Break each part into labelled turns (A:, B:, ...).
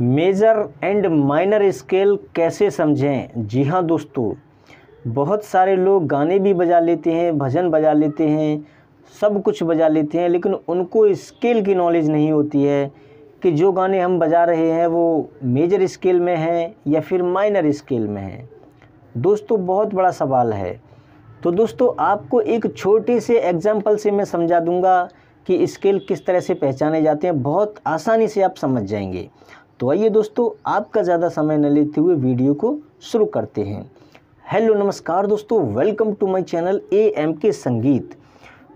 A: Major and minor scale कैसे समझें? जी हाँ दोस्तों, बहुत सारे लोग गाने भी बजा लेते हैं, भजन बजा लेते हैं, सब कुछ बजा लेते हैं, लेकिन उनको स्केल की नॉलेज नहीं होती है कि जो गाने हम बजा रहे हैं वो मेजर स्केल में हैं या फिर माइनर स्केल में हैं। दोस्तों, बहुत बड़ा सवाल है। तो दोस्तों, आपको एक छोटे से एग्ज़ाम्पल से मैं समझा दूँगा कि स्केल किस तरह से पहचाने जाते हैं। बहुत आसानी से आप समझ जाएँगे। तो आइए दोस्तों, आपका ज़्यादा समय न लेते हुए वीडियो को शुरू करते हैं। हेलो, नमस्कार दोस्तों, welcome to my channel A M K Sangeet.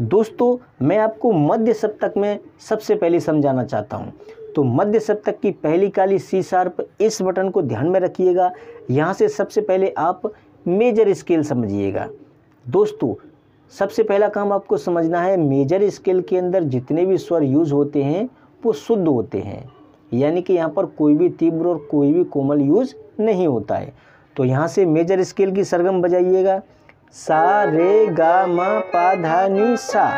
A: दोस्तों, मैं आपको मध्य सप्तक में सबसे पहले समझाना चाहता हूँ। तो मध्य सप्तक की पहली काली सी शार्प इस बटन को ध्यान में रखिएगा। यहाँ से सबसे पहले आप मेजर स्केल समझिएगा। दोस्तों, सबसे पहला काम आपको समझना है मेजर स्केल के अंदर जितने भी स्वर यूज़ होते हैं, वो शुद्ध होते हैं। यानी कि यहाँ पर कोई भी तीव्र और कोई भी कोमल यूज़ नहीं होता है। तो यहाँ से मेजर स्केल की सरगम बजाइएगा। सा, रे, गा, मा, पा, धा, नी, सा।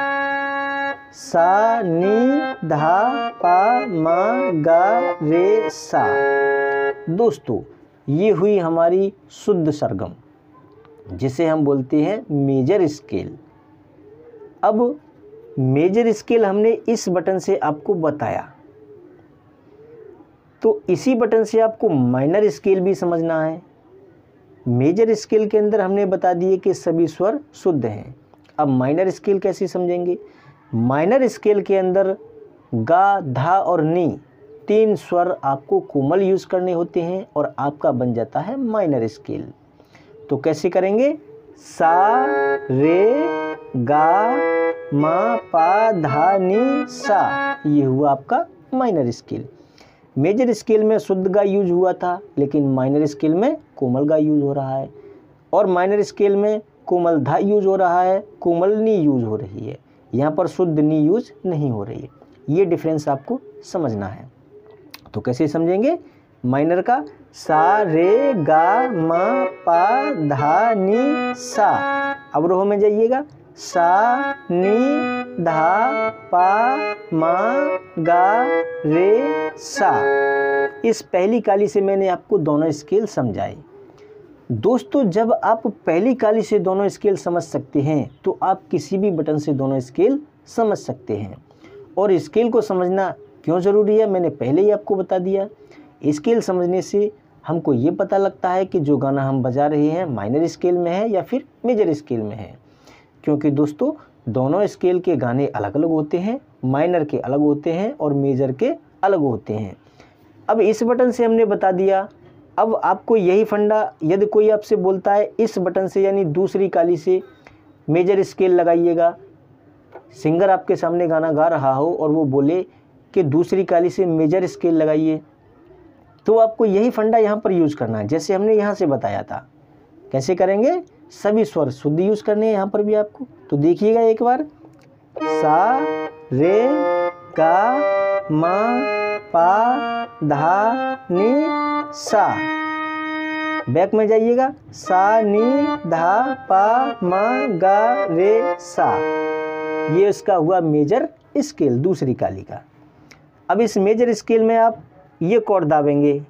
A: सा, नी, धा, पा, मा, गा, रे, सा। दोस्तों, ये हुई हमारी शुद्ध सरगम, जिसे हम बोलते हैं मेजर स्केल अब मेजर स्केल हमने इस बटन से आपको बताया। तो इसी बटन से आपको माइनर स्केल भी समझना है। मेजर स्केल के अंदर हमने बता दिए कि सभी स्वर शुद्ध हैं। अब माइनर स्केल कैसे समझेंगे? माइनर स्केल के अंदर गा, धा और नी तीन स्वर आपको कोमल यूज़ करने होते हैं और आपका बन जाता है माइनर स्केल तो कैसे करेंगे? सा, रे, गा, मा, पा, धा, नी, सा। ये हुआ आपका माइनर स्केल मेजर स्केल में शुद्ध गा यूज़ हुआ था, लेकिन माइनर स्केल में कोमल गा यूज़ हो रहा है। और माइनर स्केल में कोमल धा यूज़ हो रहा है, कोमल नी यूज़ हो रही है। यहाँ पर शुद्ध नी यूज़ नहीं हो रही है। ये डिफरेंस आपको समझना है। तो कैसे समझेंगे? माइनर का सा, रे, गा, मा, पा, धा, नी, सा। अवरोह में जाइएगा। सा, नी, धा, पा, मा, गा, रे, सा। इस पहली काली से मैंने आपको दोनों स्केल समझाए दोस्तों, जब आप पहली काली से दोनों स्केल समझ सकते हैं तो आप किसी भी बटन से दोनों स्केल समझ सकते हैं। और स्केल को समझना क्यों ज़रूरी है, मैंने पहले ही आपको बता दिया। स्केल समझने से हमको ये पता लगता है कि जो गाना हम बजा रहे हैं माइनर स्केल में है या फिर मेजर स्केल में है। क्योंकि दोस्तों, दोनों स्केल के गाने अलग अलग होते हैं माइनर के अलग होते हैं और मेजर के अलग होते हैं। अब इस बटन से हमने बता दिया। अब आपको यही फंडा, यदि कोई आपसे बोलता है, इस बटन से यानी दूसरी काली से मेजर स्केल लगाइएगा। सिंगर आपके सामने गाना गा रहा हो और वो बोले कि दूसरी काली से मेजर स्केल लगाइए। तो आपको यही फंडा यहाँ पर यूज़ करना है, जैसे हमने यहाँ से बताया था। कैसे करेंगे? सभी स्वर शुद्ध यूज़ करने हैं यहाँ पर भी आपको। तो देखिएगा एक बार। सा, रे का मा, पा, धा, नी, सा। बैक में जाइएगा। सा, नी, धा, पा, मा, गा, रे, सा। ये इसका हुआ मेजर स्केल दूसरी काली का। अब इस मेजर स्केल में आप ये कॉर्ड दाबेंगे।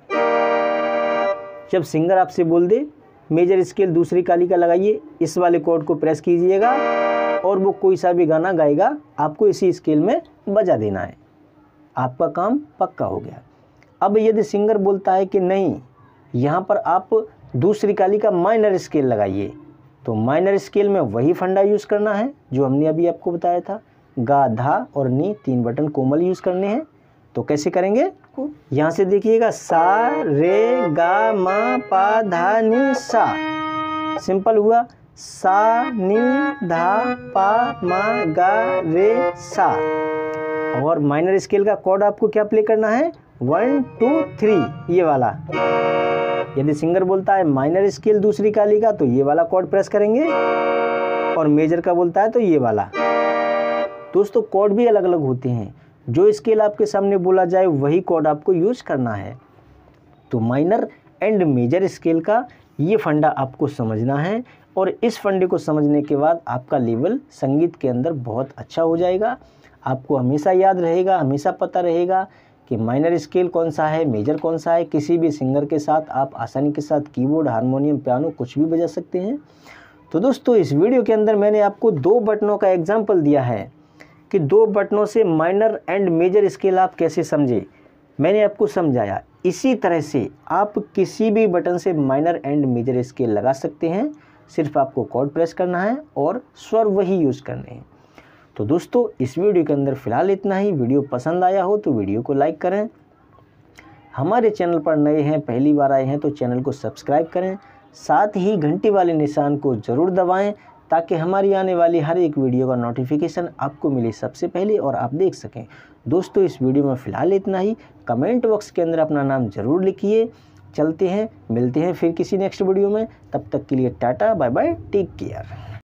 A: जब सिंगर आपसे बोल दे मेजर स्केल दूसरी काली का लगाइए। इस वाले कोड को प्रेस कीजिएगा और वो कोई सा भी गाना गाएगा, आपको इसी स्केल में बजा देना है। आपका काम पक्का हो गया। अब यदि सिंगर बोलता है कि नहीं, यहाँ पर आप दूसरी काली का माइनर स्केल लगाइए। तो माइनर स्केल में वही फंडा यूज़ करना है, जो हमने अभी आपको बताया था। गा, धा और नी तीन बटन कोमल यूज़ करने हैं। तो कैसे करेंगे? यहाँ से देखिएगा सा रे गा मा पा धा नी सा। सिंपल हुआ सा नी धा पा मा गा रे सा। और माइनर स्केल का कॉर्ड आपको क्या प्ले करना है? वन टू थ्री ये वाला। यदि सिंगर बोलता है माइनर स्केल दूसरी काली का तो ये वाला कॉर्ड प्रेस करेंगे। और मेजर का बोलता है तो ये वाला। दोस्तों कॉर्ड भी अलग अलग होते हैं। जो स्केल आपके सामने बोला जाए, वही कोड आपको यूज़ करना है। तो माइनर एंड मेजर स्केल का ये फंडा आपको समझना है और इस फंडे को समझने के बाद आपका लेवल संगीत के अंदर बहुत अच्छा हो जाएगा। आपको हमेशा याद रहेगा, हमेशा पता रहेगा कि माइनर स्केल कौन सा है मेजर कौन सा है। किसी भी सिंगर के साथ आप आसानी के साथ कीबोर्ड हारमोनियम पियानो कुछ भी बजा सकते हैं। तो दोस्तों, इस वीडियो के अंदर मैंने आपको दो बटनों का एग्ज़ाम्पल दिया है। कि दो बटनों से माइनर एंड मेजर स्केल आप कैसे समझे? मैंने आपको समझाया। इसी तरह से आप किसी भी बटन से माइनर एंड मेजर स्केल लगा सकते हैं। सिर्फ़ आपको कॉर्ड प्रेस करना है और स्वर वही यूज़ करने हैं। तो दोस्तों, इस वीडियो के अंदर फ़िलहाल इतना ही। वीडियो पसंद आया हो तो वीडियो को लाइक करें। हमारे चैनल पर नए हैं, पहली बार आए हैं तो चैनल को सब्सक्राइब करें। साथ ही घंटी वाले निशान को ज़रूर दबाएँ ताकि हमारी आने वाली हर एक वीडियो का नोटिफिकेशन आपको मिले सबसे पहले और आप देख सकें। दोस्तों, इस वीडियो में फ़िलहाल इतना ही। कमेंट बॉक्स के अंदर अपना नाम ज़रूर लिखिए। चलते हैं, मिलते हैं फिर किसी नेक्स्ट वीडियो में। तब तक के लिए tata bye bye take care